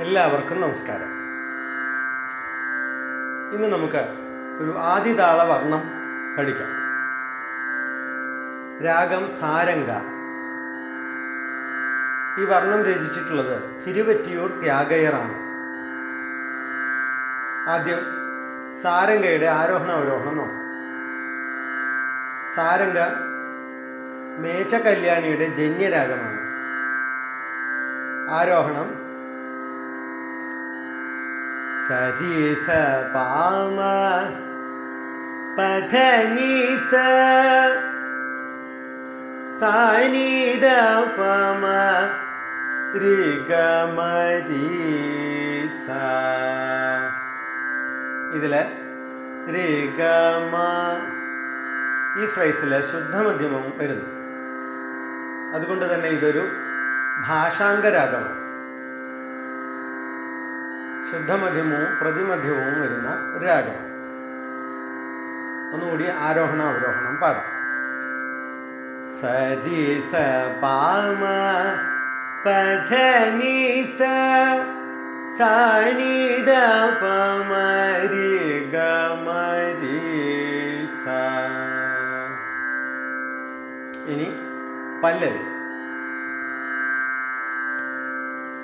എല്ലാവർക്കും നമസ്കാരം. ഇന്ന് നമുക്ക് ഒരു ആദിതാള വർണം പഠിക്കാം. രാഗം സാരംഗ. ഈ വർണം രചിച്ചിട്ടുള്ളത് തിരുവറ്റിയൂർ ത്യാഗയറാണ്. ആദ്യം സാരംഗയുടെ ആരോഹണ അവരോഹണം നോക്കാം. സാരംഗ മേച്ച കല്യാണിയുടെ ജന്യരാഗമാണ്. ആരോഹണം സരി സ പാമ പധനി സ സാനിദ പമ രി ഗ മ രി സ ഇതില് രി ഗ മ ഈ ഫ്രൈസിൽ ശുദ്ധമധ്യമം വരുന്നു അതുകൊണ്ട് തന്നെ ഇതൊരു ഭാഷാംഗരാഗമാണ് ശുദ്ധമധ്യമവും പ്രതിമധ്യവും വരുന്ന ഒരു രാഗം ഒന്നുകൂടി ആരോഹണ അവരോഹണം പാടാം. സരി സ പാമ പധനി സ സാനിദ പമരി ഗമരി സ ഇനി പല്ലവി.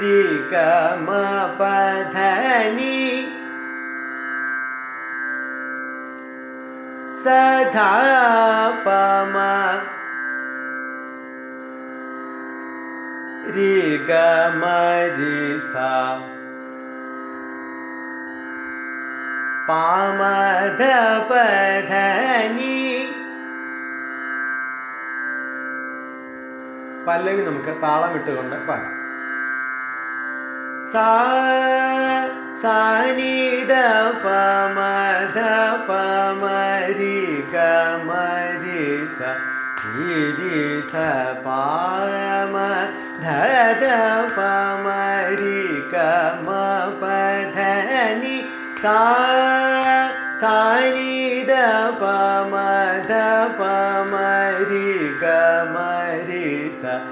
रि गमपधनि सधापम പാമധപധനി പല്ലവി നമുക്ക് താളമിട്ടുകൊണ്ട് പാടാം. सा पध पमरि गरि हिरि स पध प मारि क धनि सा सारि पध परि गरि स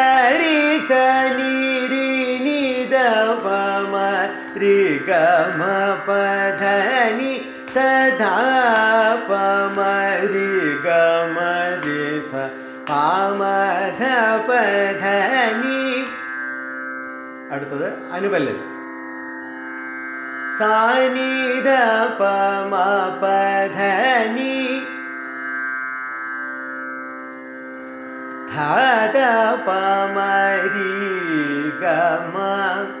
धनि सदा परि गमदे स पनि अनुपल सनिध पमापधनि ध पमरि ग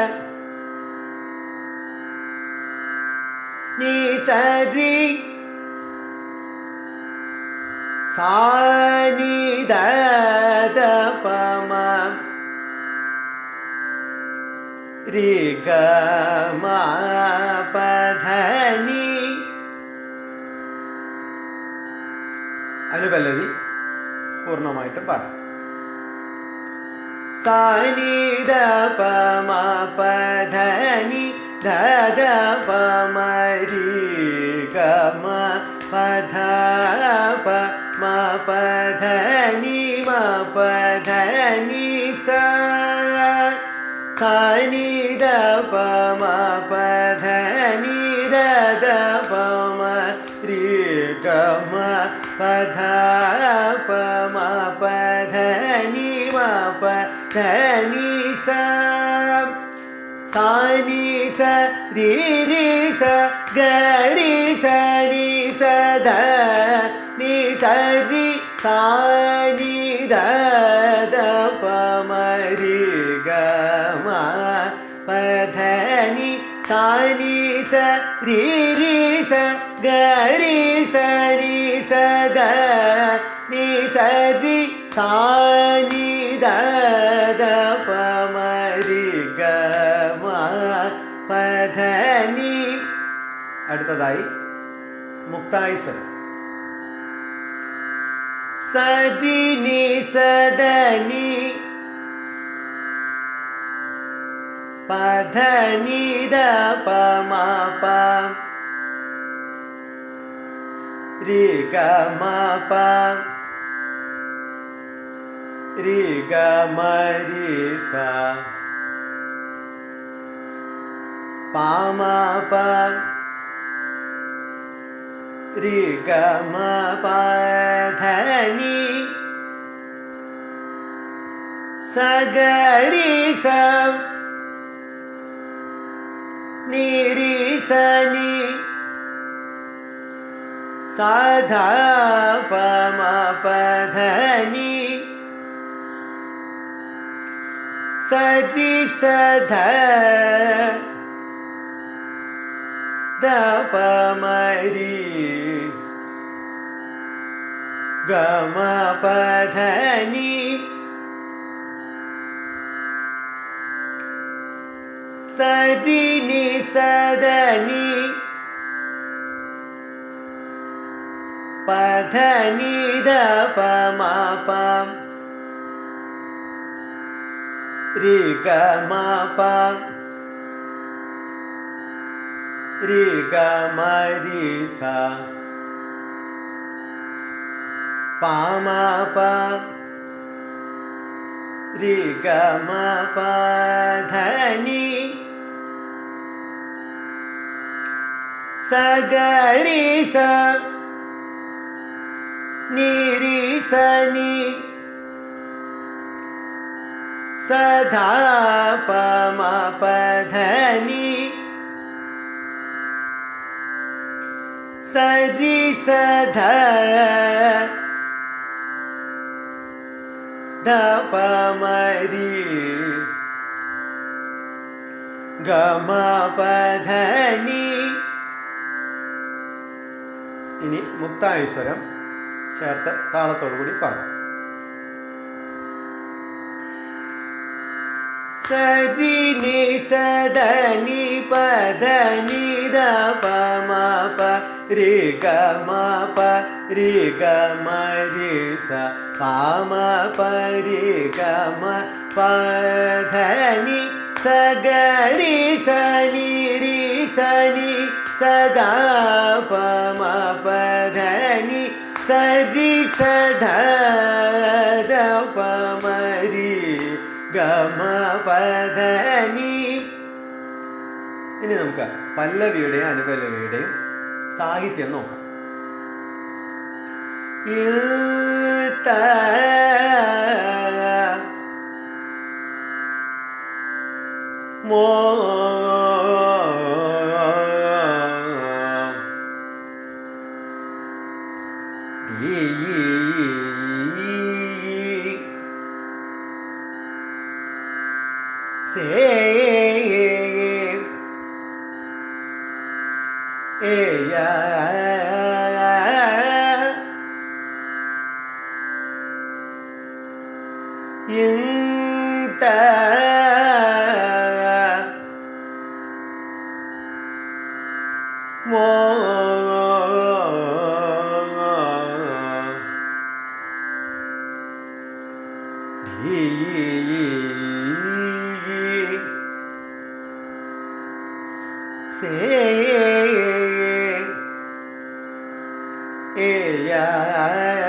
சரி சானிதபம ரிகமபதனி അനുപല്ലവി പൂർണമായിട്ട് പാടാം. സാനിദപമ പധനി ധദപമരി मध प मा पधनि मापधनि सनि दपमाप धनि दपम ऋकम पधापमाप धनि द प म रि कम पध प म पधनि म धनि सा। सा नि स रि रि स ग रि स नि स ध द प म रि ग म प ध नि सा नि स रि रि स ग रि स नि स ध नि स रि सा नि द द प म रि ग പധനി അടുത്തതായി മുക്തായി സ്വരം സരിനി സദനി. പധനി ദ പമാ പാം ரிகமப ரிகமரிசா पामाप पामापमापधनि सगरिस निरिसनि साधा पमापधनि सपिसध परि गमपधनि मा सदनि पधनि दपमापा पमा पि रि ग म रि सा प म प रि ग म प ध नि स ग रि स नि रि स नि स धा प म प ध സരി സധ ദപമരി ഗമപധനി ഇനി മുക്തായുസ്വരം ചേർത്ത് താളത്തോടു കൂടി പാടാം. साधनि पधनि द पापा मा पा रे कार पे का मा पधनि सि रिनि सा पाधनि सा पामरि ഗമപദനി. ഇനി നമുക്ക് പല്ലവിയുടെയും അനുപല്ലവിയുടെയും സാഹിത്യം നോക്കാം. ഇൽ മോ സേ ಇಂತ சே ஏ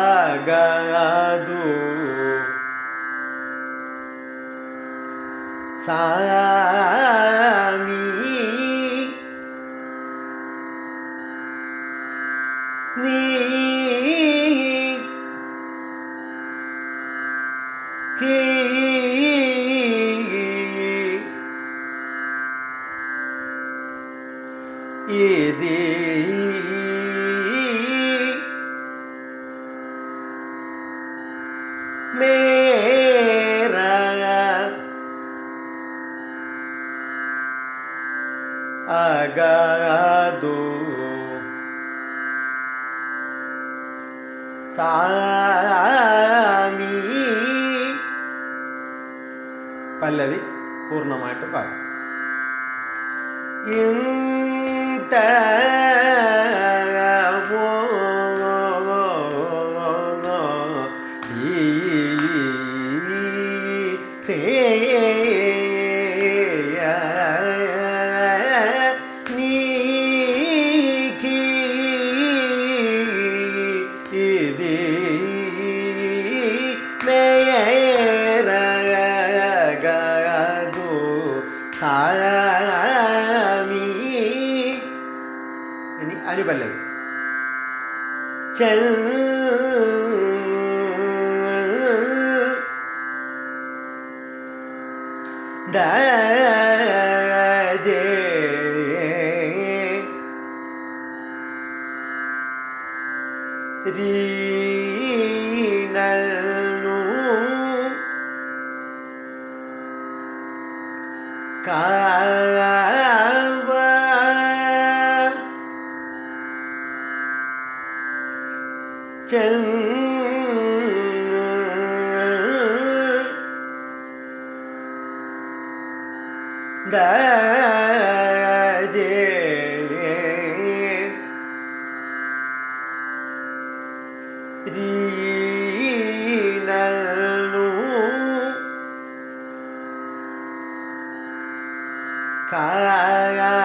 ಆಗದು ಸಾಮಿ मेरा अगदु सा ನೀ ರೀ கவ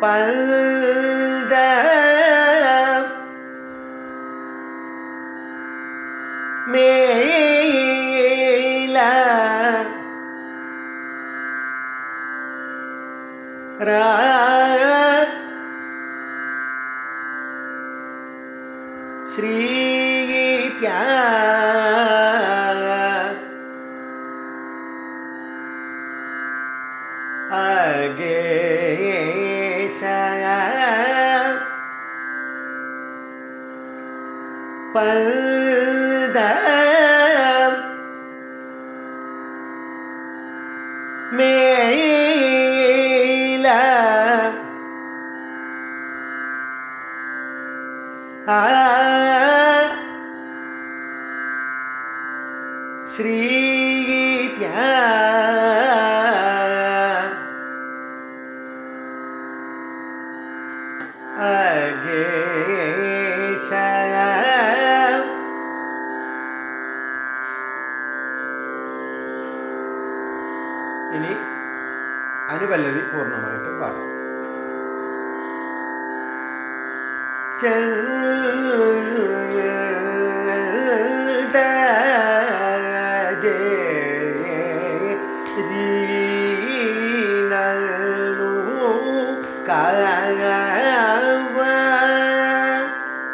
பல் श्री श्रीभ्यः श्रीगीत्या കഴവ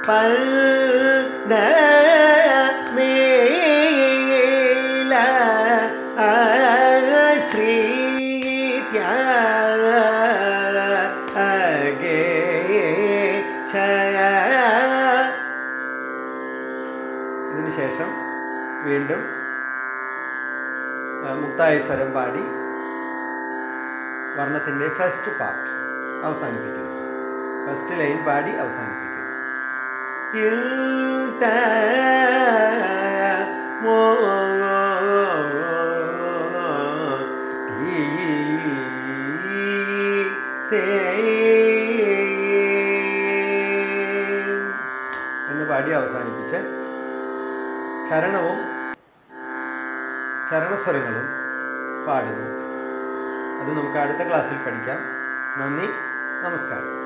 പൽ മേല ശ്രീ ഇതിനുശേഷം വീണ്ടും മുക്തായ സ്വരം പാടി വർണത്തിന്റെ ഫസ്റ്റ് പാർട്ട് അവസാനിപ്പിക്കുന്നു. ഫസ്റ്റ് ലൈൻ പാടി അവസാനിപ്പിക്കുന്നു. എന്ന് പാടി അവസാനിപ്പിച്ച് ചരണവും ചരണസ്വരങ്ങളും പാടുന്നു. അത് നമുക്ക് അടുത്ത ക്ലാസ്സിൽ പഠിക്കാം. നന്ദി. നമസ്കാരം.